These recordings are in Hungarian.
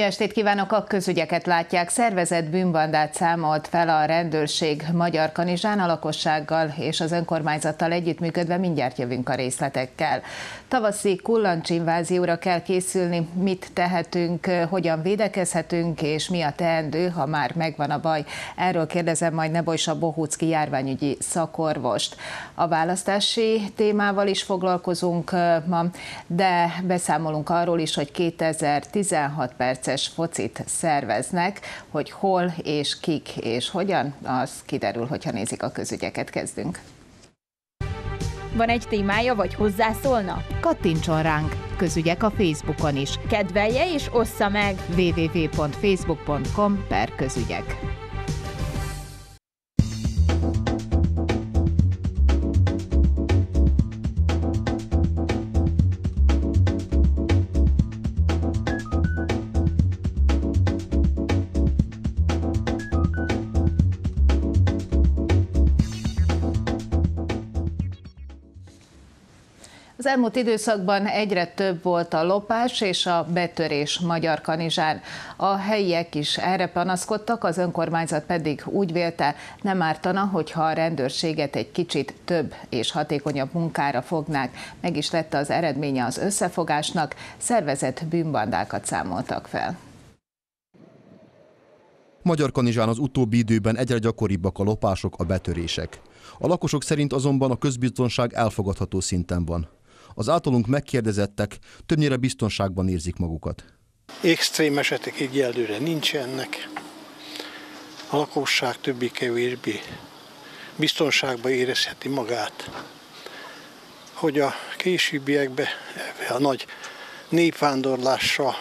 Jó estét kívánok! A közügyeket látják. Szervezett bűnbandát számolt fel a rendőrség Magyar Kanizsán a lakossággal és az önkormányzattal együttműködve mindjárt jövünk a részletekkel. Tavaszi kullancsinvázióra kell készülni, mit tehetünk, hogyan védekezhetünk és mi a teendő, ha már megvan a baj. Erről kérdezem majd Nebojsa Bohucki járványügyi szakorvost. A választási témával is foglalkozunk ma, de beszámolunk arról is, hogy 2016 perces perces focit szerveznek, hogy hol és kik és hogyan, az kiderül, hogyha nézik a közügyeket. Kezdünk. Van egy témája, vagy hozzászólna? Kattintson ránk! Közügyek a Facebookon is. Kedvelje és ossza meg! www.facebook.com per közügyek. Az elmúlt időszakban egyre több volt a lopás és a betörés Magyar Kanizsán. A helyiek is erre panaszkodtak, az önkormányzat pedig úgy vélte, nem ártana, hogyha a rendőrséget egy kicsit több és hatékonyabb munkára fognák. Meg is lett az eredménye az összefogásnak, szervezett bűnbandákat számoltak fel. Magyar Kanizsán az utóbbi időben egyre gyakoribbak a lopások, a betörések. A lakosok szerint azonban a közbiztonság elfogadható szinten van. Az általunk megkérdezettek többnyire biztonságban érzik magukat. Extrém esetek így előre nincsenek. A lakosság többé-kevésbé biztonságban érezheti magát. Hogy a későbbiekben a nagy népvándorlással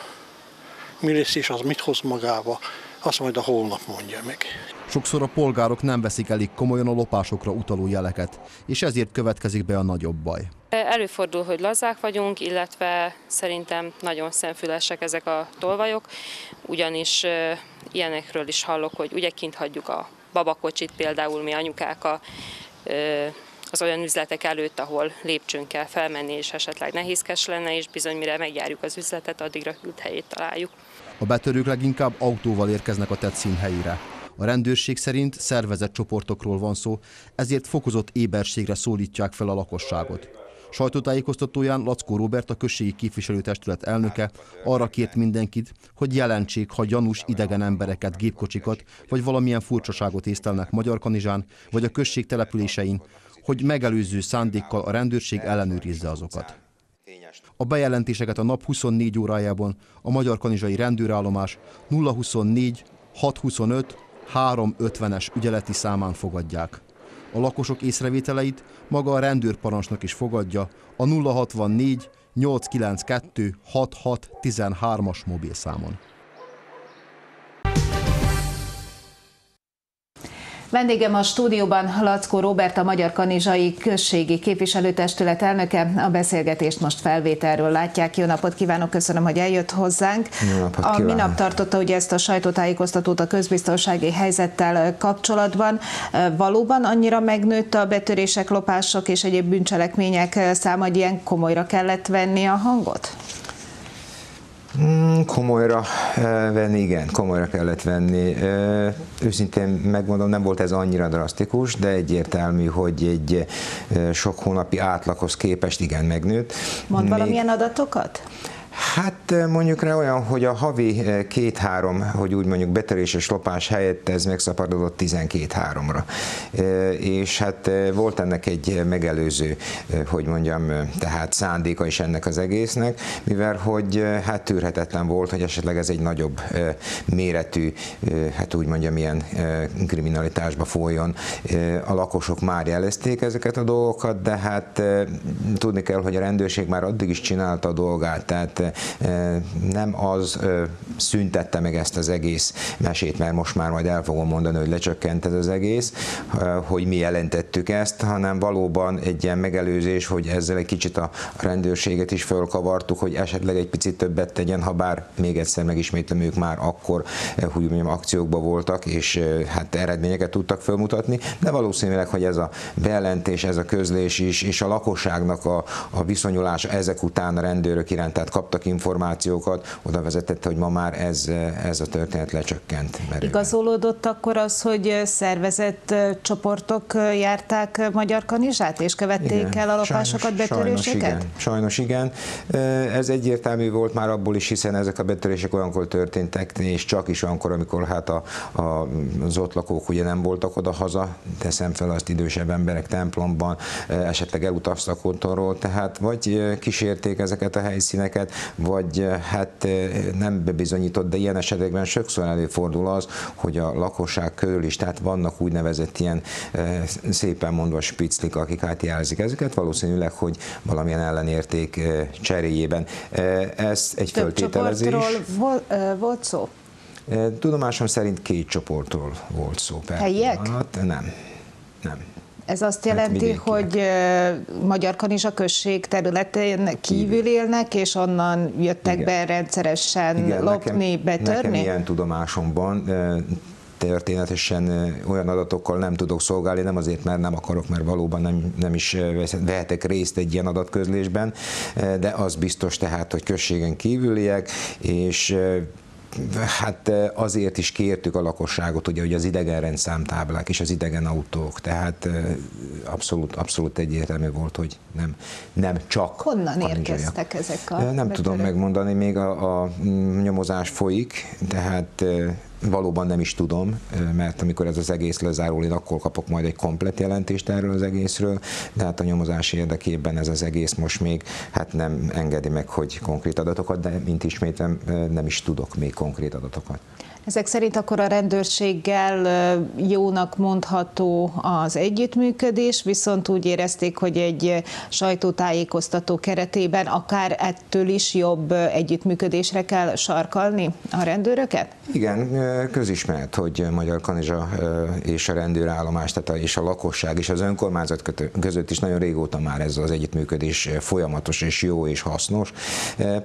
mi lesz és az mit hoz magába, azt majd a holnap mondja meg. Sokszor a polgárok nem veszik elég komolyan a lopásokra utaló jeleket, és ezért következik be a nagyobb baj. Előfordul, hogy lazák vagyunk, illetve szerintem nagyon szemfülesek ezek a tolvajok, ugyanis ilyenekről is hallok, hogy ugye kint hagyjuk a babakocsit, például mi anyukák a, az olyan üzletek előtt, ahol lépcsőn kell felmenni, és esetleg nehézkes lenne, és bizony mire megjárjuk az üzletet, addigra hűlt helyét találjuk. A betörők leginkább autóval érkeznek a tett színhelyére. A rendőrség szerint szervezett csoportokról van szó, ezért fokozott éberségre szólítják fel a lakosságot. Sajtótájékoztatóján Lackó Robert, a községi képviselőtestület elnöke arra kért mindenkit, hogy jelentsék, ha gyanús idegen embereket, gépkocsikat vagy valamilyen furcsaságot észtelnek Magyar Kanizsán vagy a község településein, hogy megelőző szándékkal a rendőrség ellenőrizze azokat. A bejelentéseket a nap 24 órájában a Magyar Kanizsai rendőrállomás 024 625 350-es ügyeleti számán fogadják. A lakosok észrevételeit maga a rendőrparancsnok is fogadja a 064 892 6613-as mobilszámon. Vendégem a stúdióban Lackó Robert, a Magyar Kanizsai Községi Képviselőtestület elnöke. A beszélgetést most felvételről látják. Jó napot kívánok, köszönöm, hogy eljött hozzánk. Jó napot a minap tartotta ugye ezt a sajtótájékoztatót a közbiztonsági helyzettel kapcsolatban. Valóban annyira megnőtt a betörések, lopások és egyéb bűncselekmények száma, hogy ilyen komolyra kellett venni a hangot? Mm, komolyra venni, igen, komolyra kellett venni. Őszintén megmondom, nem volt ez annyira drasztikus, de egyértelmű, hogy egy sok hónapi átlaghoz képest igen megnőtt. Mond Még... valamilyen adatokat? Hát mondjuk rá olyan, hogy a havi két-három, hogy úgy mondjuk beteréses lopás helyett ez megszaporodott 12-3-ra. És hát volt ennek egy megelőző, hogy mondjam, tehát szándéka is ennek az egésznek, mivel hogy hát tűrhetetlen volt, hogy esetleg ez egy nagyobb méretű, hát úgy mondjam, ilyen kriminalitásba folyjon. A lakosok már jelezték ezeket a dolgokat, de hát tudni kell, hogy a rendőrség már addig is csinálta a dolgát, tehát nem az szüntette meg ezt az egész mesét, mert most már majd el fogom mondani, hogy lecsökkent ez az egész, hogy mi jelentettük ezt, hanem valóban egy ilyen megelőzés, hogy ezzel egy kicsit a rendőrséget is fölkavartuk, hogy esetleg egy picit többet tegyen, ha bár még egyszer megismétlem, ők már akkor, hogy mondjam, akciókban voltak, és hát eredményeket tudtak felmutatni, de valószínűleg, hogy ez a bejelentés, ez a közlés is, és a lakosságnak a, a viszonyulása ezek után a rendőrök iránt, tehát kap adtak információkat, oda vezetett, hogy ma már ez, ez a történet lecsökkent. Merőben. Igazolódott akkor az, hogy szervezett csoportok járták Magyar Kanizsát, és követték igen. el a lopásokat, betöréseket? Sajnos igen. Sajnos igen. Ez egyértelmű volt már abból is, hiszen ezek a betörések olyankor történtek, és csak is olyankor, amikor hát a, a, az ott lakók ugye nem voltak oda haza, teszem fel azt idősebb emberek templomban, esetleg elutaztak otthonról, tehát vagy kísérték ezeket a helyszíneket, vagy hát nem bebizonyított, de ilyen esetekben sokszor előfordul az, hogy a lakosság körül is, tehát vannak úgynevezett ilyen szépen mondva spiclik, akik átjelzik ezeket, valószínűleg, hogy valamilyen ellenérték cseréjében. Ez egy Több föltételezés. Volt, volt szó? Tudomásom szerint két csoportról volt szó. Helyiek? Nem, nem. Ez azt jelenti, hát hogy Magyar Kanizsa község területén kívül élnek, és onnan jöttek Igen. be rendszeresen Igen, lopni, nekem, betörni? Nekem ilyen tudomásomban történetesen olyan adatokkal nem tudok szolgálni, nem azért, mert nem akarok, mert valóban nem, nem is vehetek részt egy ilyen adatközlésben, de az biztos tehát, hogy községen kívüliek, és Hát azért is kértük a lakosságot, ugye, hogy az idegen számtáblák és az idegen autók, tehát abszolút, abszolút egyértelmű volt, hogy nem, nem csak Honnan érkeztek ezek a Nem betörök? tudom megmondani, még a, a nyomozás folyik, tehát Valóban nem is tudom, mert amikor ez az egész lezárul, én akkor kapok majd egy komplet jelentést erről az egészről, de hát a nyomozás érdekében ez az egész most még hát nem engedi meg, hogy konkrét adatokat, de mint ismétem nem is tudok még konkrét adatokat. Ezek szerint akkor a rendőrséggel jónak mondható az együttműködés, viszont úgy érezték, hogy egy sajtótájékoztató keretében akár ettől is jobb együttműködésre kell sarkalni a rendőröket? Igen, közismert, hogy Magyar Kanizsa és a rendőrállomás, tehát és a lakosság és az önkormányzat között is nagyon régóta már ez az együttműködés folyamatos és jó és hasznos.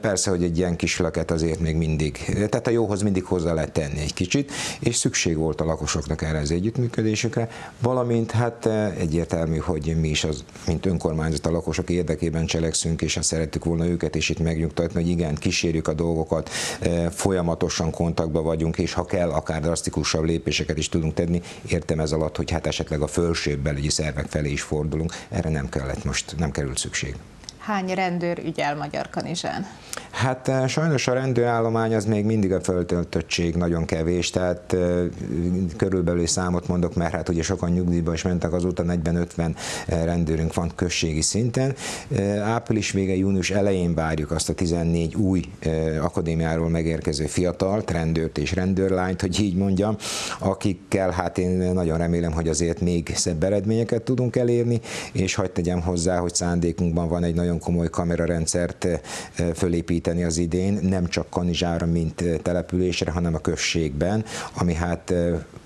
Persze, hogy egy ilyen kis leket azért még mindig, tehát a jóhoz mindig hozzá lehet tenni tenni egy kicsit, és szükség volt a lakosoknak erre az együttműködésükre, valamint hát eh, egyértelmű, hogy mi is az, mint önkormányzat a lakosok érdekében cselekszünk, és azt szerettük volna őket is itt megnyugtatni, hogy igen, kísérjük a dolgokat, eh, folyamatosan kontaktban vagyunk, és ha kell, akár drasztikusabb lépéseket is tudunk tenni, értem ez alatt, hogy hát esetleg a fölsőbb belügyi szervek felé is fordulunk, erre nem kellett most, nem került szükség. Hány rendőr ügyel Magyar Kanizsán? Hát eh, sajnos a rendőrállomány az még mindig a föltöltöttség nagyon kevés, tehát eh, körülbelül számot mondok, mert hát ugye sokan nyugdíjba is mentek, azóta 40-50 eh, rendőrünk van községi szinten. Április vége, június elején várjuk azt a 14 új akadémiáról megérkező fiatalt, rendőrt és rendőrlányt, hogy így mondjam, akikkel hát én nagyon remélem, hogy azért még szebb eredményeket tudunk elérni, és hagyd tegyem hozzá, hogy szándékunkban van egy nagyon komoly kamerarendszert fölépíteni az idén, nem csak Kanizsára, mint településre, hanem a községben, ami hát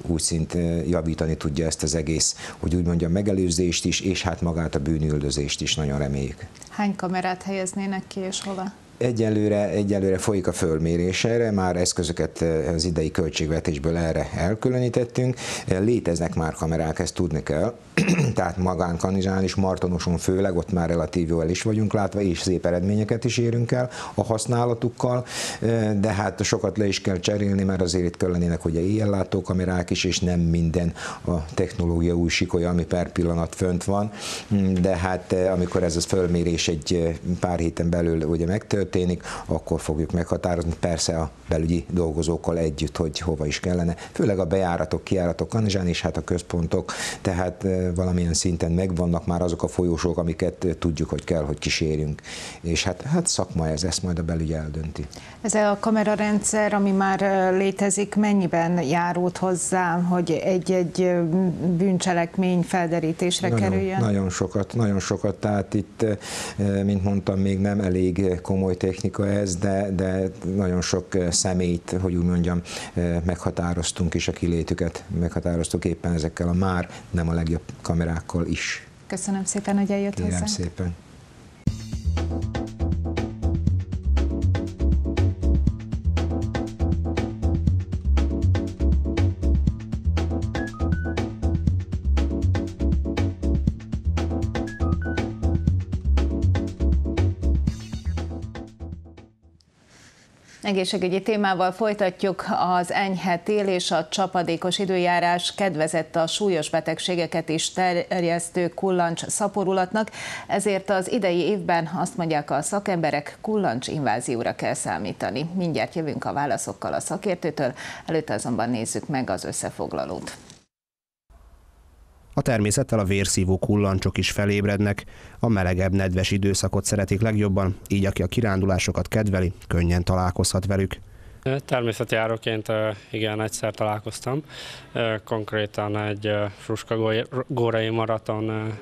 úgy szint javítani tudja ezt az egész, hogy úgy mondjam, megelőzést is, és hát magát a bűnüldözést is nagyon reméljük. Hány kamerát helyeznének ki, és hova? Egyelőre, egyelőre folyik a fölmérés erre, már eszközöket az idei költségvetésből erre elkülönítettünk. Léteznek már kamerák, ezt tudni kell, tehát magán Kanizsán is, Martonoson főleg, ott már relatív jól is vagyunk látva, és szép eredményeket is érünk el a használatukkal, de hát sokat le is kell cserélni, mert azért itt kellenének ugye éjjellátó kamerák is, és nem minden a technológia új sikolya, ami per pillanat fönt van, de hát amikor ez a fölmérés egy pár héten belül ugye megtörténik, akkor fogjuk meghatározni, persze a belügyi dolgozókkal együtt, hogy hova is kellene, főleg a bejáratok, kijáratok Kanizsán, és hát a központok, tehát valamilyen szinten megvannak már azok a folyósok, amiket tudjuk, hogy kell, hogy kísérjünk. És hát, hát szakma ez, ezt majd a belügy eldönti. Ez a kamerarendszer, ami már létezik, mennyiben járult hozzá, hogy egy-egy bűncselekmény felderítésre nagyon, kerüljön? Nagyon sokat, nagyon sokat. Tehát itt, mint mondtam, még nem elég komoly technika ez, de, de nagyon sok szemét, hogy úgy mondjam, meghatároztunk, és a kilétüket meghatároztuk éppen ezekkel a már nem a legjobb kamerákkal is. Köszönöm szépen, hogy eljött Kérem szépen. Egészségügyi témával folytatjuk. Az enyhe tél és a csapadékos időjárás kedvezett a súlyos betegségeket is terjesztő kullancs szaporulatnak, ezért az idei évben azt mondják a szakemberek, kullancs invázióra kell számítani. Mindjárt jövünk a válaszokkal a szakértőtől, előtte azonban nézzük meg az összefoglalót. A természettel a vérszívó kullancsok is felébrednek, a melegebb, nedves időszakot szeretik legjobban, így aki a kirándulásokat kedveli, könnyen találkozhat velük. Természetjáróként igen, egyszer találkoztam. Konkrétan egy Fruska górai maraton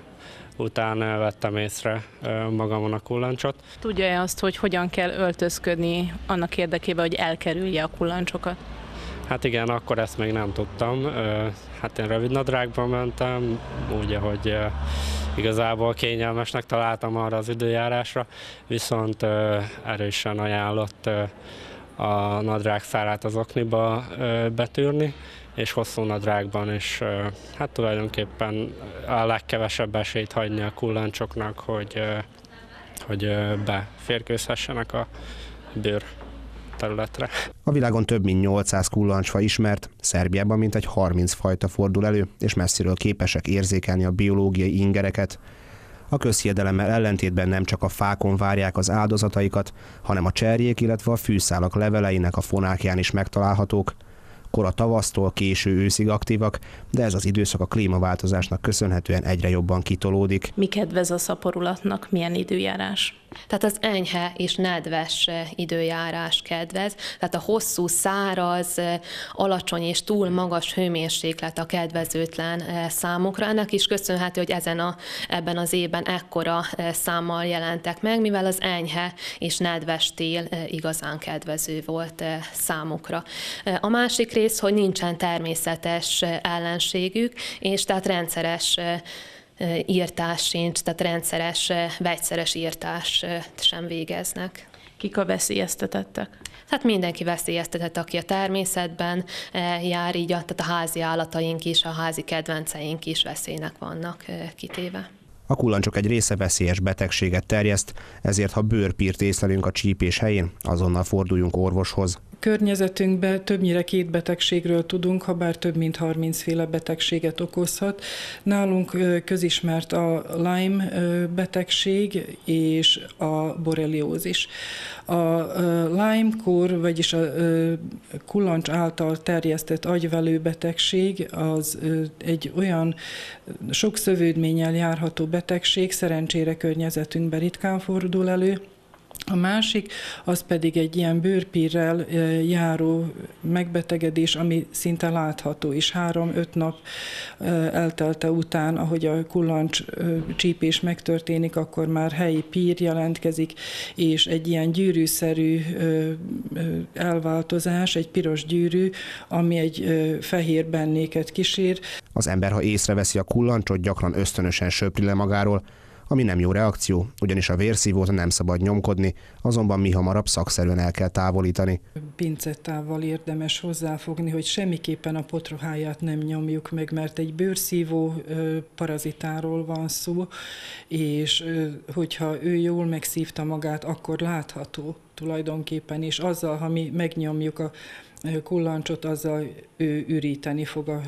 után vettem észre magamon a kullancsot. Tudja-e azt, hogy hogyan kell öltözködni annak érdekében, hogy elkerülje a kullancsokat? Hát igen, akkor ezt még nem tudtam. Hát én rövid nadrágban mentem, úgy, ahogy igazából kényelmesnek találtam arra az időjárásra, viszont erősen ajánlott a nadrág szárát az okniba betűrni, és hosszú nadrágban is hát tulajdonképpen a legkevesebb esélyt hagyni a kullancsoknak, hogy, hogy beférkőzhessenek a bőr területre. A világon több mint 800 kullancsfa ismert, Szerbiában mintegy 30 fajta fordul elő, és messziről képesek érzékelni a biológiai ingereket. A közhiedelemmel ellentétben nem csak a fákon várják az áldozataikat, hanem a cserjék, illetve a fűszálak leveleinek a fonákján is megtalálhatók. Kora tavasztól késő őszig aktívak, de ez az időszak a klímaváltozásnak köszönhetően egyre jobban kitolódik. Mi kedvez a szaporulatnak, milyen időjárás? Tehát az enyhe és nedves időjárás kedvez, tehát a hosszú, száraz, alacsony és túl magas hőmérséklet a kedvezőtlen számokra. Ennek is köszönhető, hogy ezen a, ebben az évben ekkora számmal jelentek meg, mivel az enyhe és nedves tél igazán kedvező volt számukra. A másik rész, hogy nincsen természetes ellenségük, és tehát rendszeres írtás sincs, tehát rendszeres vegyszeres írtás sem végeznek. Kik a veszélyeztetettek? Hát mindenki veszélyeztetett, aki a természetben jár, így a, tehát a házi állataink is, a házi kedvenceink is veszélynek vannak kitéve. A kullancsok egy része veszélyes betegséget terjeszt, ezért ha bőrpírt észlelünk a csípés helyén, azonnal forduljunk orvoshoz. Környezetünkben többnyire két betegségről tudunk, ha bár több mint 30 féle betegséget okozhat. Nálunk közismert a Lyme betegség és a borreliózis. A Lyme-kór, vagyis a kullancs által terjesztett agyvelő betegség az egy olyan sok szövődménnyel járható betegség, szerencsére környezetünkben ritkán fordul elő, a másik, az pedig egy ilyen bőrpírrel járó megbetegedés, ami szinte látható is. Három-öt nap eltelte után, ahogy a kullancs csípés megtörténik, akkor már helyi pír jelentkezik, és egy ilyen gyűrűszerű elváltozás, egy piros gyűrű, ami egy fehér bennéket kísér. Az ember, ha észreveszi a kullancsot, gyakran ösztönösen söpri le magáról, ami nem jó reakció, ugyanis a vérszívót nem szabad nyomkodni, azonban mi hamarabb szakszerűen el kell távolítani. Pincettával érdemes hozzáfogni, hogy semmiképpen a potroháját nem nyomjuk meg, mert egy bőrszívó parazitáról van szó, és hogyha ő jól megszívta magát, akkor látható tulajdonképpen, és azzal, ha mi megnyomjuk a kullancsot, azzal ő üríteni fog a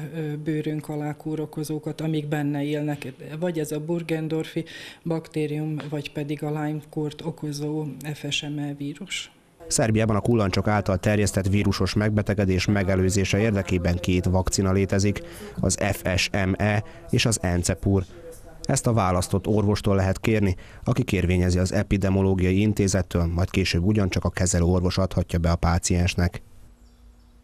bőrünk alá kórokozókat, amik benne élnek, vagy ez a Burgendorfi baktérium, vagy pedig a Lyme-kort okozó FSME vírus. Szerbiában a kullancsok által terjesztett vírusos megbetegedés megelőzése érdekében két vakcina létezik, az FSME és az Encepur. Ezt a választott orvostól lehet kérni, aki kérvényezi az epidemiológiai intézettől, majd később ugyancsak a kezelő orvos adhatja be a páciensnek.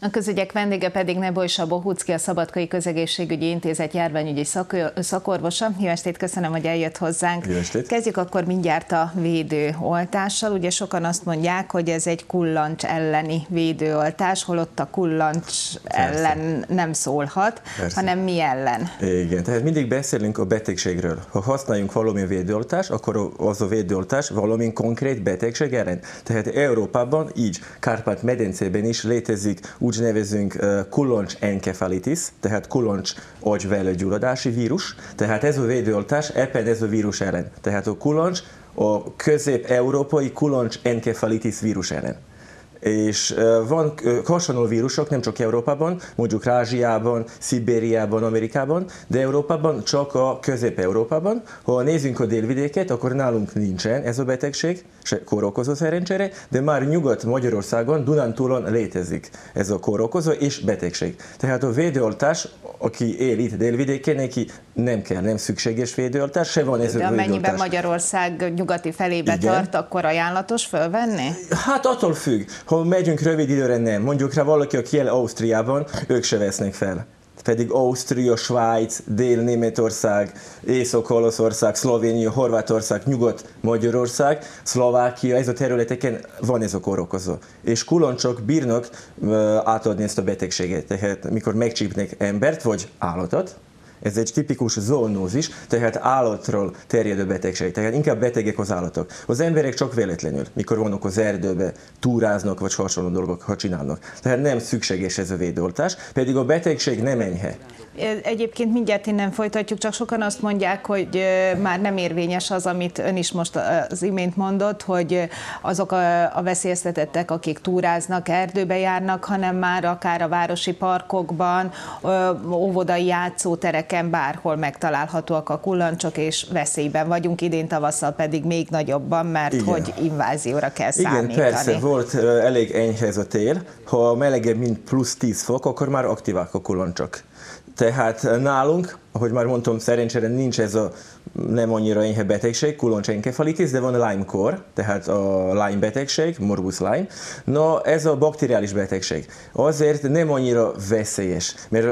A közügyek vendége pedig Nebojsa Bohucki, a Szabadkai Közegészségügyi Intézet járványügyi szak, szakorvosa. Jó estét, köszönöm, hogy eljött hozzánk. Jó estét. Kezdjük akkor mindjárt a védőoltással. Ugye sokan azt mondják, hogy ez egy kullancs elleni védőoltás, holott a kullancs Persze. ellen nem szólhat, Persze. hanem mi ellen. Igen, tehát mindig beszélünk a betegségről. Ha használjunk valami védőoltást, akkor az a védőoltás valami konkrét betegség ellen. Tehát Európában így, Kárpát-medencében is létezik úgy nevezünk kuloncs enkefalitis, tehát kuloncs agyvelő gyulladási vírus, tehát ez a védőoltás éppen ez a vírus ellen. Tehát a kuloncs a közép-európai kuloncs enkefalitis vírus ellen és van hasonló vírusok nem csak Európában, mondjuk Ázsiában, Szibériában, Amerikában, de Európában csak a Közép-Európában. Ha nézzünk a délvidéket, akkor nálunk nincsen ez a betegség, se kórokozó szerencsére, de már Nyugat-Magyarországon, Dunántúlon létezik ez a kórokozó és betegség. Tehát a védőoltás, aki él itt délvidéken, neki nem kell, nem szükséges védőoltás, se van ez De a amennyiben védőoltás. Magyarország nyugati felébe Igen. tart, akkor ajánlatos fölvenni? Hát attól függ, ha megyünk rövid időre nem. Mondjuk rá valaki, aki él Ausztriában, ők se vesznek fel. Pedig Ausztria, Svájc, Dél-Németország, Észak-Olaszország, Szlovénia, Horvátország, Nyugat-Magyarország, Szlovákia, ez a területeken van ez a kórokozó. És kuloncsok bírnak átadni ezt a betegséget. Tehát mikor megcsípnek embert vagy állatot, ez egy tipikus zoonózis, tehát állatról terjedő betegség, tehát inkább betegek az állatok. Az emberek csak véletlenül, mikor vannak az erdőbe, túráznak, vagy hasonló dolgokat csinálnak. Tehát nem szükséges ez a védoltás, pedig a betegség nem enyhe. Egyébként mindjárt innen folytatjuk, csak sokan azt mondják, hogy már nem érvényes az, amit ön is most az imént mondott, hogy azok a, a veszélyeztetettek, akik túráznak, erdőbe járnak, hanem már akár a városi parkokban, óvodai játszótereken, bárhol megtalálhatóak a kullancsok, és veszélyben vagyunk, idén tavasszal pedig még nagyobban, mert Igen. hogy invázióra kell Igen, számítani. persze, volt elég enyhe ez a tél. Ha melegebb, mint plusz 10 fok, akkor már aktívák a kullancsok. Tehát nálunk, ahogy már mondtam, szerencsére nincs ez a nem annyira enyhe betegség, kuloncs enkefalitis, de van Lyme-kor, tehát a Lyme betegség, morbus Lyme. No, ez a bakteriális betegség. Azért nem annyira veszélyes, mert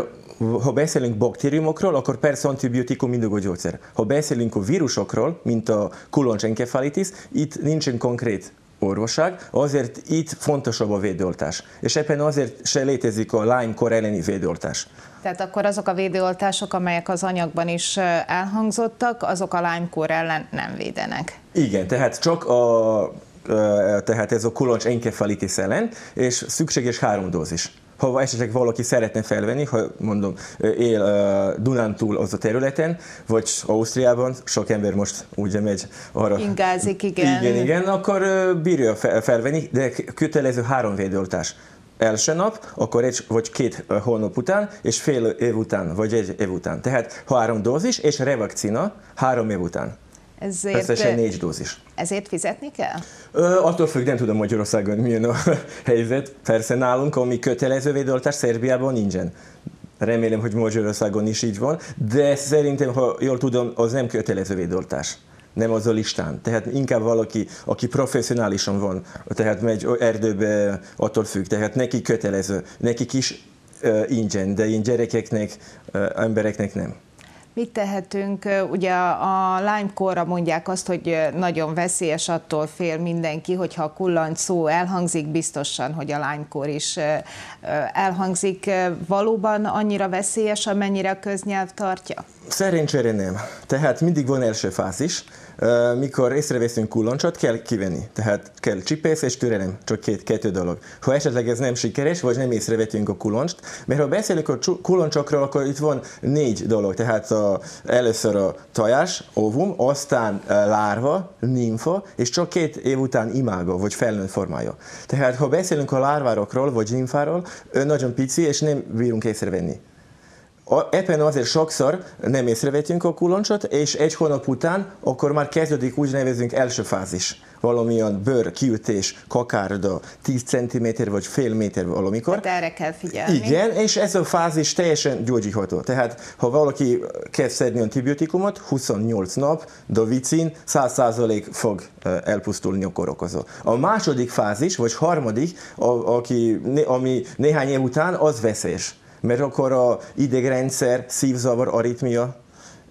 ha beszélünk baktériumokról, akkor persze antibiotikum mindig a gyógyszer. Ha beszélünk a vírusokról, mint a kuloncs enkefalitis, itt nincsen konkrét orvosság, azért itt fontosabb a védőoltás. És ebben azért se létezik a Lyme-kor elleni védőoltás. Tehát akkor azok a védőoltások, amelyek az anyagban is elhangzottak, azok a Lyme-kór ellen nem védenek. Igen, tehát csak a, tehát ez a kuloncs enkefalitis ellen, és szükséges három dózis. Ha esetleg valaki szeretne felvenni, ha mondom, él uh, Dunántúl az a területen, vagy Ausztriában, sok ember most ugye megy arra. Ingázik, igen. Igen, igen, akkor uh, bírja fe- felvenni, de kötelező három védőoltás. Első nap, akkor egy vagy két hónap után, és fél év után, vagy egy év után. Tehát három dózis, és revakcina három év után. Ezért, Összesen négy dózis. ezért fizetni kell? Ö, attól függ, nem tudom Magyarországon milyen a helyzet. Persze nálunk, ami kötelező védőoltás, Szerbiában nincsen. Remélem, hogy Magyarországon is így van, de szerintem, ha jól tudom, az nem kötelező védőoltás. Nem az a listán. Tehát inkább valaki, aki professzionálisan van, tehát megy erdőbe, attól függ. Tehát neki kötelező, nekik is uh, ingyen, de én gyerekeknek, uh, embereknek nem. Mit tehetünk? Ugye a Lyme-korra mondják azt, hogy nagyon veszélyes, attól fél mindenki, hogyha a kullancs szó elhangzik, biztosan, hogy a Lyme-kor is elhangzik. Valóban annyira veszélyes, amennyire a köznyelv tartja? Szerencsére nem. Tehát mindig van első fázis. Mikor észreveszünk kullancsot, kell kivenni. Tehát kell csipész és türelem, csak két, kettő dolog. Ha esetleg ez nem sikeres, vagy nem észrevetünk a kullancst, mert ha beszélünk a kullancsokról, akkor itt van négy dolog. Tehát a, először a tojás, ovum, aztán lárva, nimfa, és csak két év után imága, vagy felnőtt formája. Tehát ha beszélünk a lárvárokról, vagy nimfáról, nagyon pici, és nem bírunk észrevenni. Ebben azért sokszor nem észrevetünk a kuloncsot, és egy hónap után akkor már kezdődik úgy nevezünk első fázis. Valamilyen bőr, kiütés, kakárda, 10 cm vagy fél méter valamikor. Hát erre kell figyelni. Igen, és ez a fázis teljesen gyógyítható. Tehát, ha valaki kezd szedni antibiotikumot, 28 nap, dovicin, 100% fog elpusztulni a korokozó. A második fázis, vagy harmadik, a, aki, ami néhány év után, az veszélyes mert akkor a idegrendszer, szívzavar, aritmia,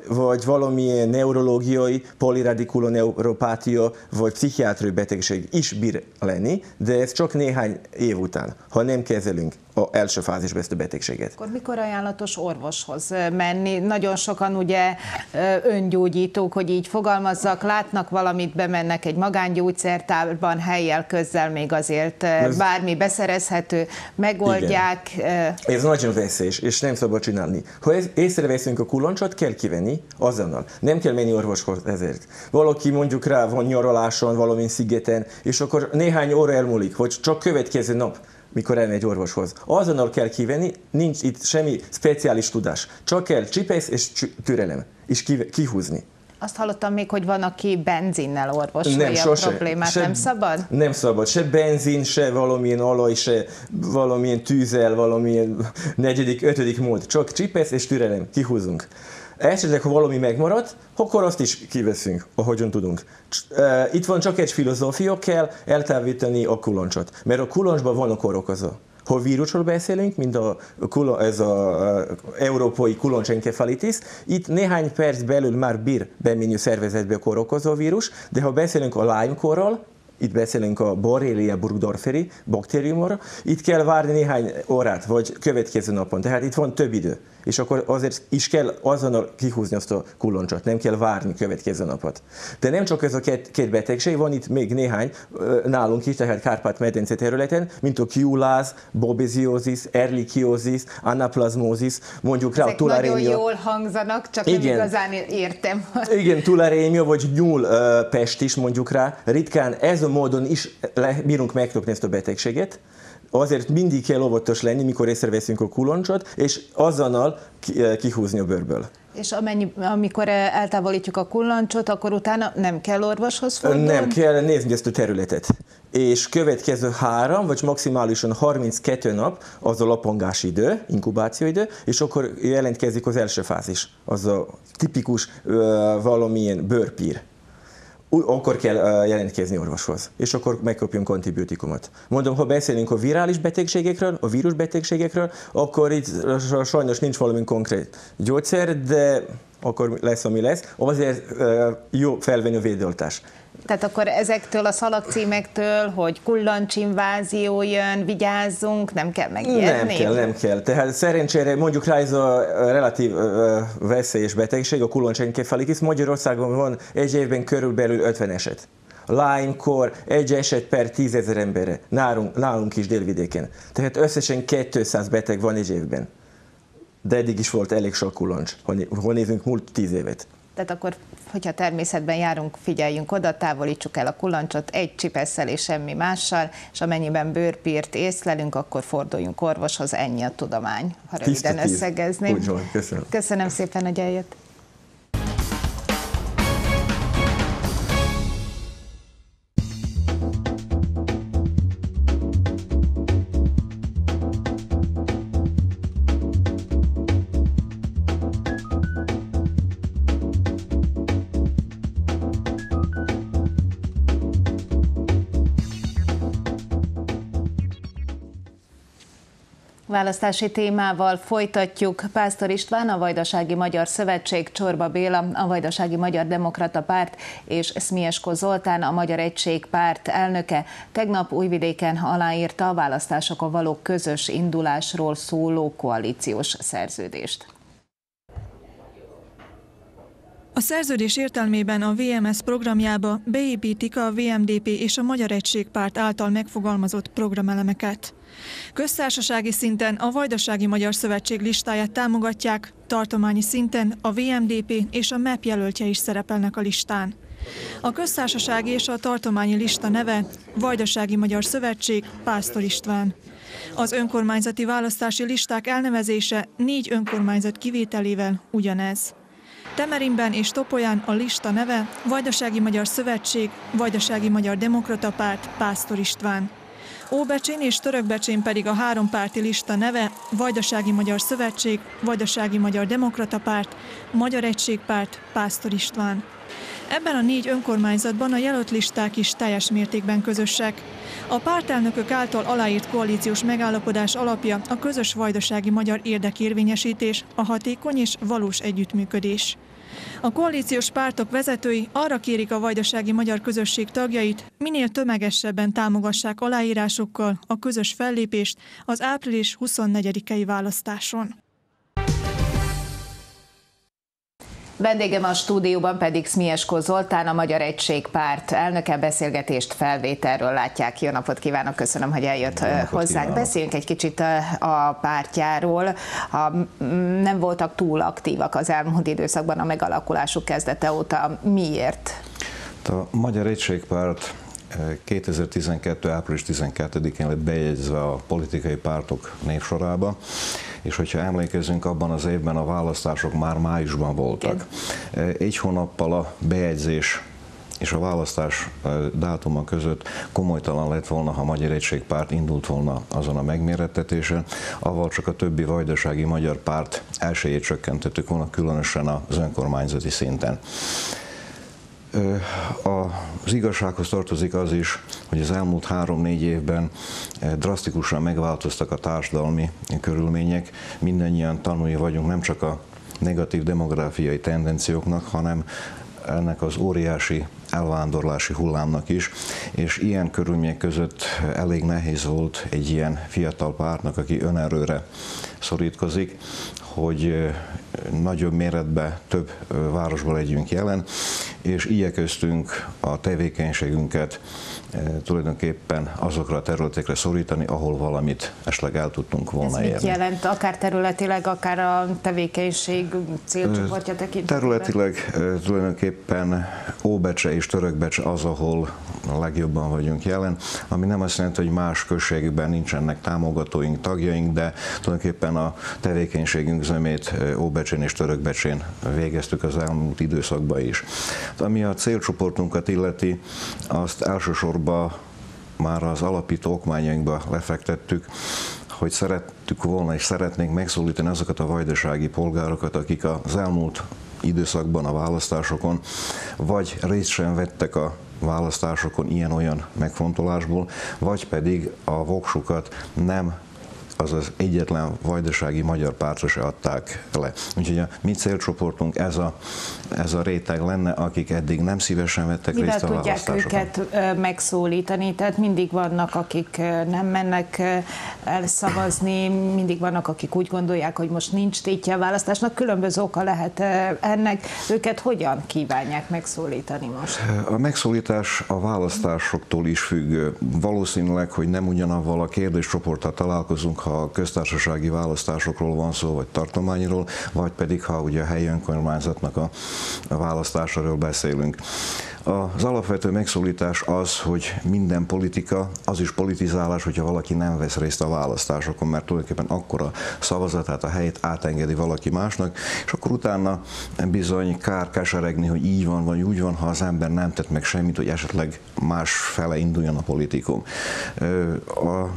vagy valamilyen neurológiai, poliradikuloneuropátia, vagy pszichiátriai betegség is bír lenni, de ez csak néhány év után, ha nem kezelünk a első fázisba ezt a betegséget. Akkor mikor ajánlatos orvoshoz menni? Nagyon sokan ugye öngyógyítók, hogy így fogalmazzak, látnak valamit, bemennek egy magángyógyszertárban, helyjel, közzel még azért Ez... bármi beszerezhető, megoldják. Igen. Ez nagyon veszélyes, és nem szabad csinálni. Ha észreveszünk a kuloncsot, kell kivenni azonnal. Nem kell menni orvoshoz ezért. Valaki mondjuk rá van nyaraláson, valamilyen szigeten, és akkor néhány óra elmúlik, vagy csak következő nap mikor elmegy orvoshoz. Azonnal kell kivenni, nincs itt semmi speciális tudás. Csak kell csipesz és türelem, és kihúzni. Azt hallottam még, hogy van, aki benzinnel orvosolja nem, sose, a problémát. Se, nem szabad? Nem szabad. Se benzin, se valamilyen olaj, se valamilyen tűzel, valamilyen negyedik, ötödik mód. Csak csipesz és türelem. Kihúzunk. Esetleg, ha valami megmarad, akkor azt is kiveszünk, ahogyan tudunk. Itt van csak egy filozófia, kell eltávítani a kuloncsot, mert a kuloncsban van a korokozó. Ha vírusról beszélünk, mint a, ez az európai kuloncsenkefalitis, itt néhány perc belül már bír bemenni szervezetbe a korokozó vírus, de ha beszélünk a Lyme-korról, itt beszélünk a Borrelia burgdorferi baktériumról, itt kell várni néhány órát, vagy következő napon, tehát itt van több idő és akkor azért is kell azonnal kihúzni azt a kuloncsot, nem kell várni következő napot. De nem csak ez a két, két betegség, van itt még néhány nálunk is, tehát Kárpát-medence területen, mint a kiuláz, bobeziózis, erlikiózis, anaplazmózis, mondjuk rá a tularémia. nagyon jól hangzanak, csak Igen. nem igazán értem. Igen, tularémia vagy nyúl pest is mondjuk rá. Ritkán ez a módon is le, bírunk megkapni ezt a betegséget, azért mindig kell óvatos lenni, mikor észreveszünk a kuloncsot, és azonnal eh, kihúzni a bőrből. És amennyi, amikor eltávolítjuk a kullancsot, akkor utána nem kell orvoshoz fordulni? Nem kell nézni ezt a területet. És következő három, vagy maximálisan 32 nap az a lapongási idő, inkubációidő, és akkor jelentkezik az első fázis, az a tipikus valamilyen bőrpír akkor kell jelentkezni orvoshoz, és akkor megkapjunk antibiotikumot. Mondom, ha beszélünk a virális betegségekről, a vírusbetegségekről, akkor itt sajnos nincs valami konkrét gyógyszer, de akkor lesz, ami lesz. Azért jó felvenni a védőoltás. Tehát akkor ezektől a szalagcímektől, hogy kullancsinvázió jön, vigyázzunk, nem kell megijedni? Nem kell, nem kell. Tehát szerencsére mondjuk rá ez a relatív veszélyes betegség, a kullancsenkefalitis. Magyarországon van egy évben körülbelül 50 eset. Lyme-kor egy eset per tízezer emberre, nálunk, nálunk is délvidéken. Tehát összesen 200 beteg van egy évben. De eddig is volt elég sok kullancs, ha nézünk múlt tíz évet. Tehát akkor, hogyha természetben járunk, figyeljünk oda, távolítsuk el a kulancsot egy csipesszel és semmi mással, és amennyiben bőrpírt észlelünk, akkor forduljunk orvoshoz, ennyi a tudomány, ha röviden összegezném. köszönöm. Köszönöm szépen, hogy eljött. Választási témával folytatjuk. Pásztor István, a Vajdasági Magyar Szövetség, Csorba Béla, a Vajdasági Magyar Demokrata Párt és Szmiesko Zoltán, a Magyar Egység Párt elnöke tegnap Újvidéken aláírta a választásokon való közös indulásról szóló koalíciós szerződést. A szerződés értelmében a VMS programjába beépítik a VMDP és a Magyar Egységpárt által megfogalmazott programelemeket. Köztársasági szinten a Vajdasági Magyar Szövetség listáját támogatják, tartományi szinten a VMDP és a MEP jelöltje is szerepelnek a listán. A köztársasági és a tartományi lista neve Vajdasági Magyar Szövetség Pásztor István. Az önkormányzati választási listák elnevezése négy önkormányzat kivételével ugyanez. Temerinben és Topolyán a lista neve Vajdasági Magyar Szövetség, Vajdasági Magyar Demokrata Párt, Pásztor István. Óbecsén és Törökbecsén pedig a három párti lista neve Vajdasági Magyar Szövetség, Vajdasági Magyar Demokrata Párt, Magyar Egységpárt, Pásztor István. Ebben a négy önkormányzatban a jelölt listák is teljes mértékben közösek. A pártelnökök által aláírt koalíciós megállapodás alapja a közös vajdasági magyar érdekérvényesítés, a hatékony és valós együttműködés. A koalíciós pártok vezetői arra kérik a vajdasági magyar közösség tagjait, minél tömegesebben támogassák aláírásokkal a közös fellépést az április 24-i választáson. Vendégem a stúdióban pedig Szmiesko Zoltán, a Magyar Egység Párt elnöke beszélgetést felvételről látják. Jó napot kívánok, köszönöm, hogy eljött hozzánk. Kívánok. Beszéljünk egy kicsit a pártjáról. Ha nem voltak túl aktívak az elmúlt időszakban a megalakulásuk kezdete óta, miért? A Magyar Egységpárt 2012. április 12-én lett bejegyzve a politikai pártok névsorába, és hogyha emlékezünk, abban az évben a választások már májusban voltak. Egy hónappal a bejegyzés és a választás dátuma között komolytalan lett volna, ha a Magyar Egységpárt indult volna azon a megmérettetésen, avval csak a többi vajdasági magyar párt elsőjét csökkentettük volna, különösen az önkormányzati szinten. Az igazsághoz tartozik az is, hogy az elmúlt három-négy évben drasztikusan megváltoztak a társadalmi körülmények. Mindennyian tanulni vagyunk nem csak a negatív demográfiai tendencióknak, hanem ennek az óriási elvándorlási hullámnak is, és ilyen körülmények között elég nehéz volt egy ilyen fiatal pártnak, aki önerőre szorítkozik, hogy nagyobb méretbe több városban legyünk jelen, és igyekeztünk a tevékenységünket tulajdonképpen azokra a területekre szorítani, ahol valamit esetleg el tudtunk volna Ez érni. mit jelent, akár területileg, akár a tevékenység célcsoportja tekintetében? Területileg tulajdonképpen Óbecse és Törökbecse az, ahol a legjobban vagyunk jelen, ami nem azt jelenti, hogy más községükben nincsenek támogatóink, tagjaink, de tulajdonképpen a tevékenységünk zömét Óbecsén és Törökbecsén végeztük az elmúlt időszakban is. Ami a célcsoportunkat illeti, azt elsősorban már az alapító okmányainkba lefektettük, hogy szerettük volna és szeretnénk megszólítani azokat a vajdasági polgárokat, akik az elmúlt időszakban a választásokon vagy részt sem vettek a választásokon ilyen-olyan megfontolásból, vagy pedig a voksukat nem az az egyetlen vajdasági magyar pártra se adták le. Úgyhogy a mi célcsoportunk ez a, ez a réteg lenne, akik eddig nem szívesen vettek Mivel részt a tudják választásokon. őket megszólítani? Tehát mindig vannak, akik nem mennek elszavazni, mindig vannak, akik úgy gondolják, hogy most nincs tétje a választásnak. Különböző oka lehet ennek. Őket hogyan kívánják megszólítani most? A megszólítás a választásoktól is függ. Valószínűleg, hogy nem ugyanavval a kérdéscsoporttal találkozunk, ha a köztársasági választásokról van szó, vagy tartományról, vagy pedig ha ugye a helyi önkormányzatnak a választásáról beszélünk. Az alapvető megszólítás az, hogy minden politika, az is politizálás, hogyha valaki nem vesz részt a választásokon, mert tulajdonképpen akkor a szavazatát, a helyét átengedi valaki másnak, és akkor utána bizony kár keseregni, hogy így van, vagy úgy van, ha az ember nem tett meg semmit, hogy esetleg más fele induljon a politikum.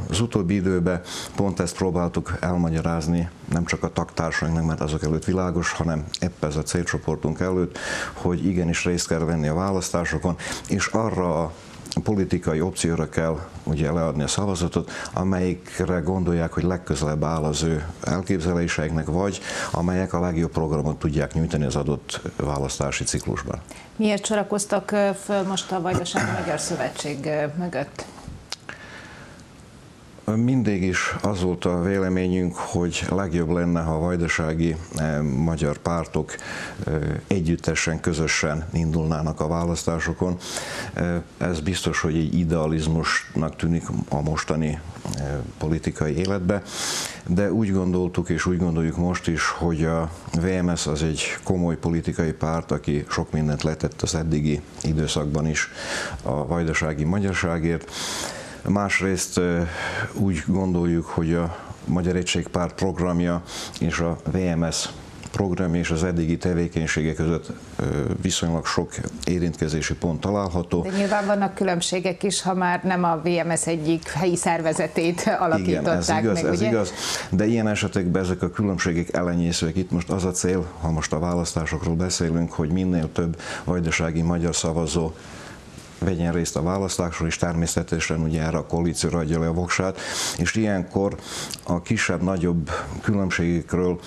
Az utóbbi időben pont ezt próbáltuk elmagyarázni, nem csak a taktársainknak, mert azok előtt világos, hanem épp ez a célcsoportunk előtt, hogy igenis részt kell venni a választásokon, és arra a politikai opcióra kell ugye leadni a szavazatot, amelyikre gondolják, hogy legközelebb áll az ő elképzeléseiknek, vagy amelyek a legjobb programot tudják nyújtani az adott választási ciklusban. Miért sorakoztak föl most a Vajdasági Magyar Szövetség mögött? Mindig is az volt a véleményünk, hogy legjobb lenne, ha a vajdasági magyar pártok együttesen, közösen indulnának a választásokon. Ez biztos, hogy egy idealizmusnak tűnik a mostani politikai életbe, de úgy gondoltuk és úgy gondoljuk most is, hogy a VMS az egy komoly politikai párt, aki sok mindent letett az eddigi időszakban is a vajdasági magyarságért, Másrészt úgy gondoljuk, hogy a Magyar Egységpárt programja és a VMS program és az eddigi tevékenysége között viszonylag sok érintkezési pont található. De nyilván vannak különbségek is, ha már nem a VMS egyik helyi szervezetét alakították Igen, ez igaz, meg, ez ugye? igaz, de ilyen esetekben ezek a különbségek elenyészőek. Itt most az a cél, ha most a választásokról beszélünk, hogy minél több vajdasági magyar szavazó vegyen részt a választásról, és természetesen ugye erre a koalícióra adja le a voksát, és ilyenkor a kisebb-nagyobb különbségekről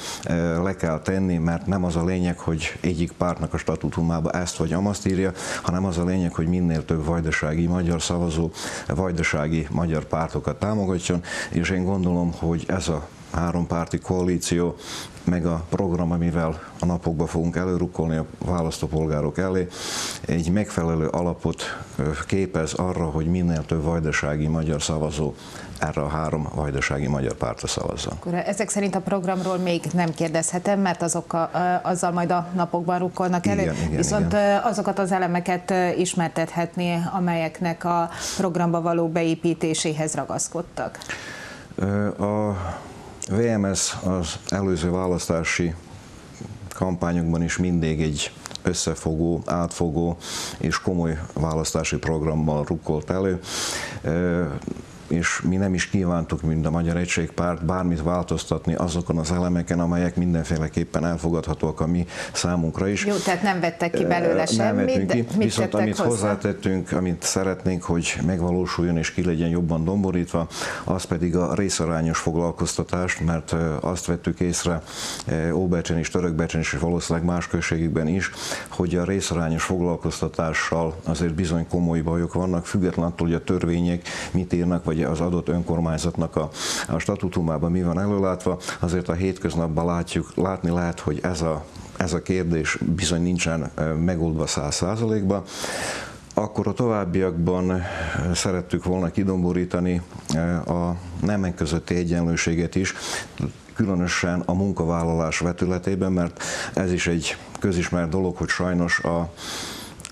le kell tenni, mert nem az a lényeg, hogy egyik pártnak a statutumába ezt vagy amaszt írja, hanem az a lényeg, hogy minél több vajdasági magyar szavazó vajdasági magyar pártokat támogatjon, és én gondolom, hogy ez a három párti koalíció, meg a program, amivel a napokban fogunk előrukkolni a választópolgárok elé, egy megfelelő alapot képez arra, hogy minél több vajdasági magyar szavazó erre a három vajdasági magyar pártra szavazzon. Akkor ezek szerint a programról még nem kérdezhetem, mert azok a, azzal majd a napokban rukkolnak elő. Igen, igen, Viszont igen. azokat az elemeket ismertethetné, amelyeknek a programba való beépítéséhez ragaszkodtak? A VMS az előző választási kampányokban is mindig egy összefogó, átfogó és komoly választási programmal rukkolt elő és mi nem is kívántuk, mint a Magyar Egységpárt bármit változtatni azokon az elemeken, amelyek mindenféleképpen elfogadhatóak a mi számunkra is. Jó, tehát nem vettek ki belőle semmit, nem ki, mit viszont amit hozzá? hozzátettünk, amit szeretnénk, hogy megvalósuljon és ki legyen jobban domborítva, az pedig a részarányos foglalkoztatást, mert azt vettük észre Óbecsen és Törökbecsen és valószínűleg más községükben is, hogy a részarányos foglalkoztatással azért bizony komoly bajok vannak, függetlenül attól, hogy a törvények mit írnak, vagy az adott önkormányzatnak a, a statutumában mi van előlátva, azért a hétköznapban látjuk, látni lehet, hogy ez a, ez a kérdés bizony nincsen megoldva száz százalékban. Akkor a továbbiakban szerettük volna kidomborítani a nemek közötti egyenlőséget is, különösen a munkavállalás vetületében, mert ez is egy közismert dolog, hogy sajnos a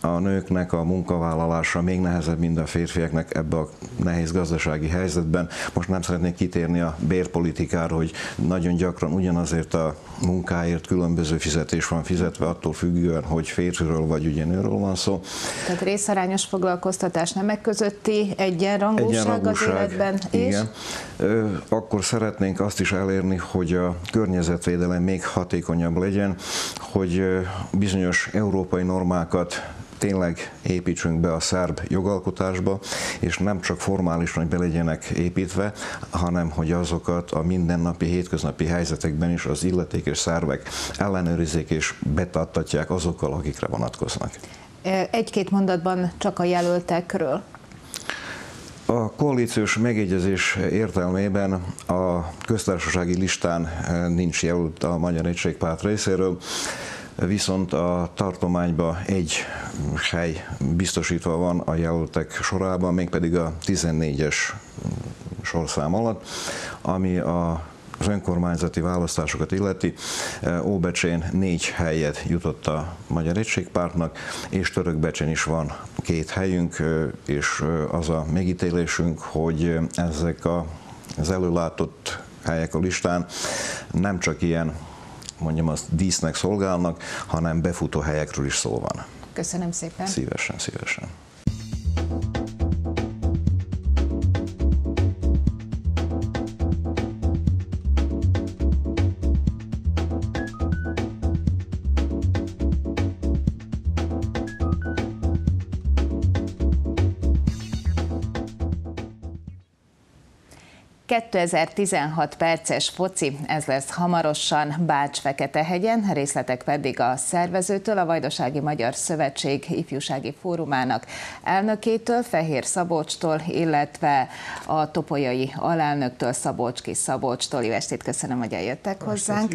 a nőknek a munkavállalása még nehezebb, mint a férfiaknak ebbe a nehéz gazdasági helyzetben. Most nem szeretnék kitérni a bérpolitikára, hogy nagyon gyakran ugyanazért a munkáért különböző fizetés van fizetve, attól függően, hogy férfiről vagy ugye nőről van szó. Tehát részarányos foglalkoztatás nemek közötti egyenrangúság, egyenrangúság az életben igen. És? Akkor szeretnénk azt is elérni, hogy a környezetvédelem még hatékonyabb legyen, hogy bizonyos európai normákat tényleg építsünk be a szerb jogalkotásba, és nem csak formálisan, hogy be legyenek építve, hanem hogy azokat a mindennapi, hétköznapi helyzetekben is az illetékes szervek ellenőrizzék és betartatják azokkal, akikre vonatkoznak. Egy-két mondatban csak a jelöltekről. A koalíciós megegyezés értelmében a köztársasági listán nincs jelölt a Magyar Egységpárt részéről, viszont a tartományban egy hely biztosítva van a jelöltek sorában, mégpedig a 14-es sorszám alatt, ami a az önkormányzati választásokat illeti, Óbecsén négy helyet jutott a Magyar Egységpártnak, és Törökbecsén is van két helyünk, és az a megítélésünk, hogy ezek a, az előlátott helyek a listán nem csak ilyen mondjam azt dísznek szolgálnak, hanem befutó helyekről is szó van. Köszönöm szépen. Szívesen, szívesen. 2016 perces foci, ez lesz hamarosan Bács-Feketehegyen, részletek pedig a szervezőtől, a Vajdasági Magyar Szövetség ifjúsági fórumának elnökétől, Fehér Szabolcstól, illetve a topolyai alelnöktől, Szabolcski Szabolcstól. Jó estét, köszönöm, hogy eljöttek hozzánk.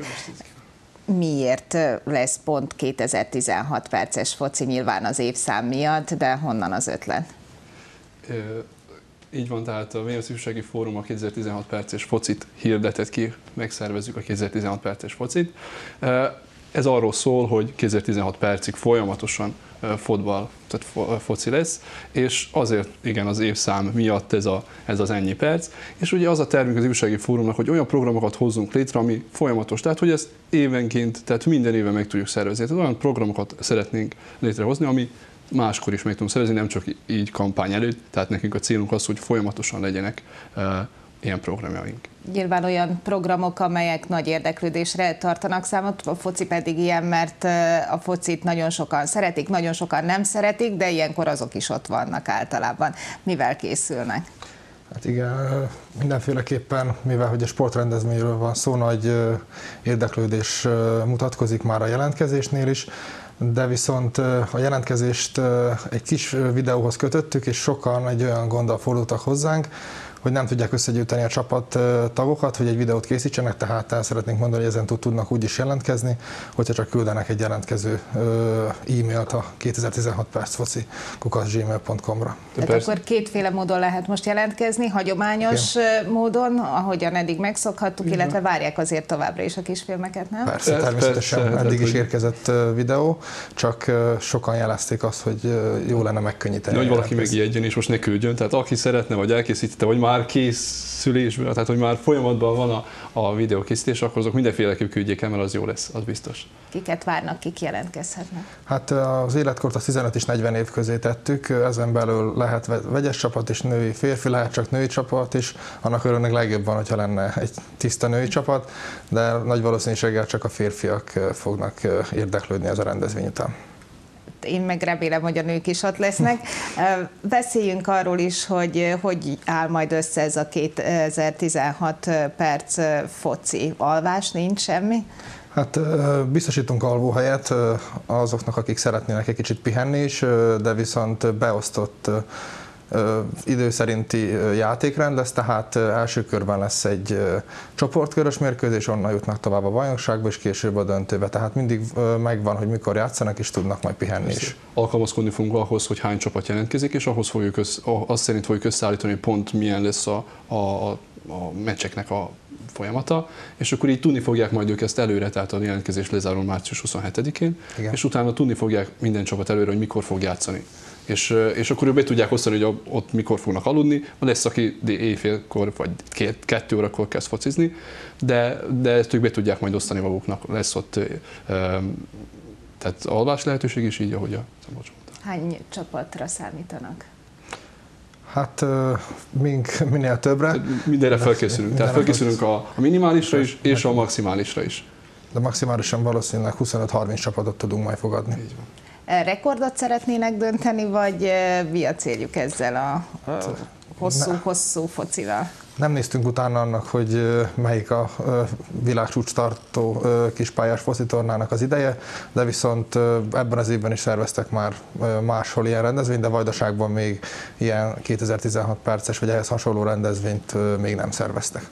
Miért lesz pont 2016 perces foci nyilván az évszám miatt, de honnan az ötlet? Így van, tehát a VMS Ifjúsági Fórum a 2016 perces focit hirdetett ki, megszervezzük a 2016 perces focit. Ez arról szól, hogy 2016 percig folyamatosan fotball, tehát foci lesz, és azért igen az évszám miatt ez, a, ez az ennyi perc. És ugye az a tervünk az ifjúsági fórumnak, hogy olyan programokat hozzunk létre, ami folyamatos, tehát hogy ezt évenként, tehát minden éven meg tudjuk szervezni. Tehát olyan programokat szeretnénk létrehozni, ami máskor is meg tudunk szerezni, nem csak így kampány előtt, tehát nekünk a célunk az, hogy folyamatosan legyenek ilyen programjaink. Nyilván olyan programok, amelyek nagy érdeklődésre tartanak számot, a foci pedig ilyen, mert a focit nagyon sokan szeretik, nagyon sokan nem szeretik, de ilyenkor azok is ott vannak általában. Mivel készülnek? Hát igen, mindenféleképpen, mivel hogy a sportrendezvényről van szó, nagy érdeklődés mutatkozik már a jelentkezésnél is, de viszont a jelentkezést egy kis videóhoz kötöttük, és sokan egy olyan gonddal fordultak hozzánk, hogy nem tudják összegyűjteni a csapat tagokat, hogy egy videót készítsenek, tehát el szeretnénk mondani, hogy ezen tudnak úgy is jelentkezni, hogyha csak küldenek egy jelentkező e-mailt a 2016 perc foci kukaszgmail.com-ra. Tehát akkor kétféle módon lehet most jelentkezni, hagyományos Igen. módon, ahogyan eddig megszokhattuk, Igen. illetve várják azért továbbra is a kisfilmeket, nem? Persze, természetesen persze, eddig is érkezett videó, csak sokan jelezték azt, hogy jó lenne megkönnyíteni. Hogy valaki megijedjen és most ne küldjön, tehát aki szeretne, vagy elkészítette, vagy már már készülésben, tehát hogy már folyamatban van a, a videókészítés, akkor azok mindenféleképp küldjék el, mert az jó lesz, az biztos. Kiket várnak, kik jelentkezhetnek? Hát az életkort a 15 és 40 év közé tettük, ezen belül lehet vegyes csapat is, női, férfi, lehet csak női csapat is, annak örülnek legjobb van, hogyha lenne egy tiszta női csapat, de nagy valószínűséggel csak a férfiak fognak érdeklődni ez a rendezvény után én meg remélem, hogy a nők is ott lesznek. Beszéljünk arról is, hogy hogy áll majd össze ez a 2016 perc foci. Alvás nincs semmi? Hát biztosítunk alvóhelyet azoknak, akik szeretnének egy kicsit pihenni is, de viszont beosztott idő szerinti játékrend lesz, tehát első körben lesz egy csoportkörös mérkőzés, onnan jutnak tovább a bajnokságba, és később a döntőbe. Tehát mindig megvan, hogy mikor játszanak, és tudnak majd pihenni is. Alkalmazkodni fogunk ahhoz, hogy hány csapat jelentkezik, és ahhoz fogjuk össze, azt szerint fogjuk összeállítani, hogy pont milyen lesz a, a, a meccseknek a folyamata, és akkor így tudni fogják majd ők ezt előre, tehát a jelentkezés lezárul március 27-én, Igen. és utána tudni fogják minden csapat előre, hogy mikor fog játszani és, és akkor ők be tudják osztani, hogy ott mikor fognak aludni, lesz, aki éjfélkor vagy két, kettő órakor kezd focizni, de, de ezt ők be tudják majd osztani maguknak, lesz ott tehát alvás lehetőség is, így ahogy a Szabolcs mondta. Hány csapatra számítanak? Hát mink minél többre. Mindenre felkészülünk. Tehát felkészülünk a, a minimálisra is, és a maximálisra is. De maximálisan valószínűleg 25-30 csapatot tudunk majd fogadni. Így van rekordot szeretnének dönteni, vagy mi a céljuk ezzel a hosszú-hosszú focival? Nem néztünk utána annak, hogy melyik a világcsúcs tartó kispályás focitornának az ideje, de viszont ebben az évben is szerveztek már máshol ilyen rendezvényt, de Vajdaságban még ilyen 2016 perces vagy ehhez hasonló rendezvényt még nem szerveztek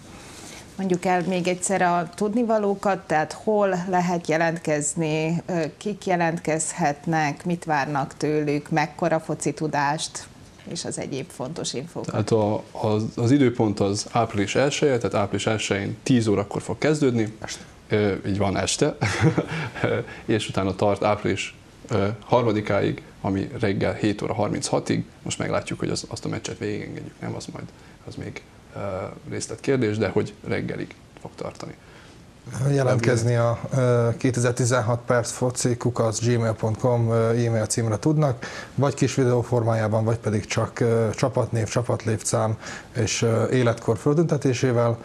mondjuk el még egyszer a tudnivalókat, tehát hol lehet jelentkezni, kik jelentkezhetnek, mit várnak tőlük, mekkora foci tudást, és az egyéb fontos infókat. Tehát a, az, az időpont az április 1 tehát április 1-én 10 órakor fog kezdődni, este. így van este, és utána tart április harmadikáig, ami reggel 7 óra 36-ig, most meglátjuk, hogy az, azt a meccset végigengedjük, nem, az majd az még részletkérdés, de hogy reggelig fog tartani. Jelentkezni a 2016 perc foci gmail.com e-mail címre tudnak, vagy kis videó formájában, vagy pedig csak csapatnév, csapatlévcám és életkor földüntetésével.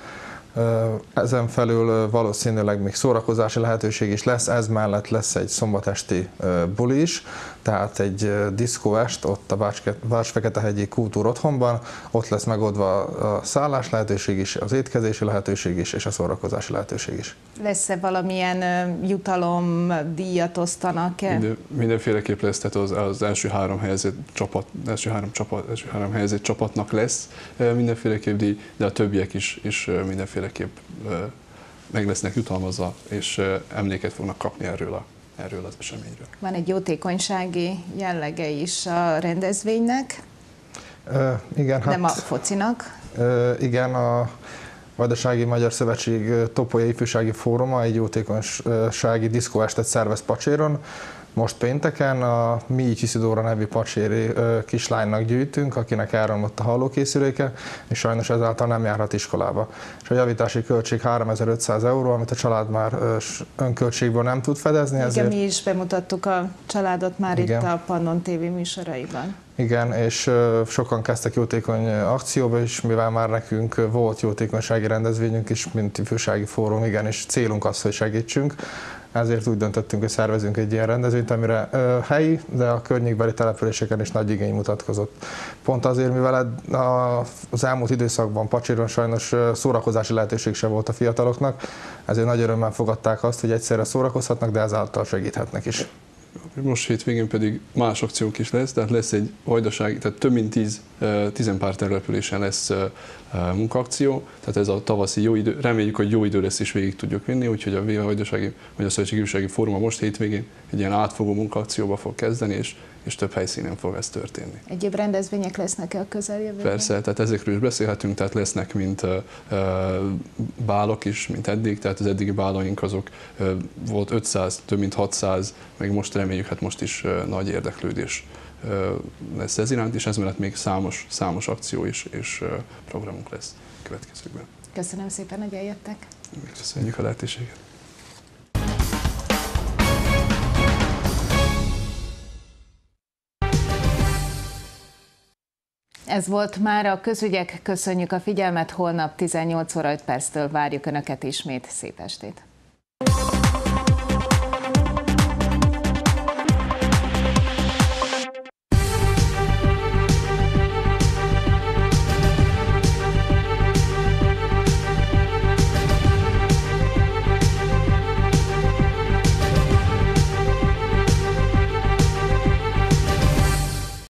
Ezen felül valószínűleg még szórakozási lehetőség is lesz, ez mellett lesz egy szombatesti buli is, tehát egy diszkóest ott a Bács-Feketehegyi Kultúr otthonban, ott lesz megoldva a szállás lehetőség is, az étkezési lehetőség is, és a szórakozási lehetőség is. Lesz-e valamilyen jutalom, díjat osztanak-e? Minden, mindenféleképp lesz, tehát az, az első három helyezett csapat, első három, csapat, első három helyezett csapatnak lesz mindenféleképp díj, de a többiek is, is mindenféleképp meg lesznek jutalmazva, és emléket fognak kapni erről a erről az eseményről. Van egy jótékonysági jellege is a rendezvénynek, uh, igen, nem hát, a focinak. Uh, igen, a Vajdasági Magyar Szövetség Topolya Ifjúsági Fóruma egy jótékonysági diszkóestet szervez Pacséron, most pénteken a Mi Csiszidóra nevű pacséri kislánynak gyűjtünk, akinek elromlott a hallókészüléke, és sajnos ezáltal nem járhat iskolába. És a javítási költség 3500 euró, amit a család már önköltségből nem tud fedezni. Igen, ezért... mi is bemutattuk a családot már Igen. itt a Pannon TV műsoraiban. Igen, és sokan kezdtek jótékony akcióba is, mivel már nekünk volt jótékonysági rendezvényünk is, mint ifjúsági fórum, igen, és célunk az, hogy segítsünk. Ezért úgy döntöttünk, hogy szervezünk egy ilyen rendezvényt, amire ö, helyi, de a környékbeli településeken is nagy igény mutatkozott. Pont azért, mivel az elmúlt időszakban Pacsiron sajnos szórakozási lehetőség sem volt a fiataloknak, ezért nagy örömmel fogadták azt, hogy egyszerre szórakozhatnak, de ezáltal segíthetnek is. Most hétvégén pedig más akciók is lesz, tehát lesz egy vajdasági, tehát több mint 10, 10 pár településen lesz munkaakció, tehát ez a tavaszi jó idő, reméljük, hogy jó idő lesz és végig tudjuk vinni, úgyhogy a VH Vajdasági, vagy a Szövetségi Ifjúsági Fórum most hétvégén egy ilyen átfogó munkaakcióba fog kezdeni, és és több helyszínen fog ez történni. Egyéb rendezvények lesznek-e a közeljövőben? Persze, tehát ezekről is beszélhetünk, tehát lesznek mint uh, bálok is, mint eddig, tehát az eddigi bálaink azok uh, volt 500, több mint 600, meg most reméljük, hát most is uh, nagy érdeklődés lesz ez iránt, és ez mellett még számos, számos akció is és programunk lesz következőkben. Köszönöm szépen, hogy eljöttek. Köszönjük a lehetőséget. Ez volt már a közügyek. Köszönjük a figyelmet. Holnap 18 óra 5 perctől várjuk Önöket ismét. Szép estét!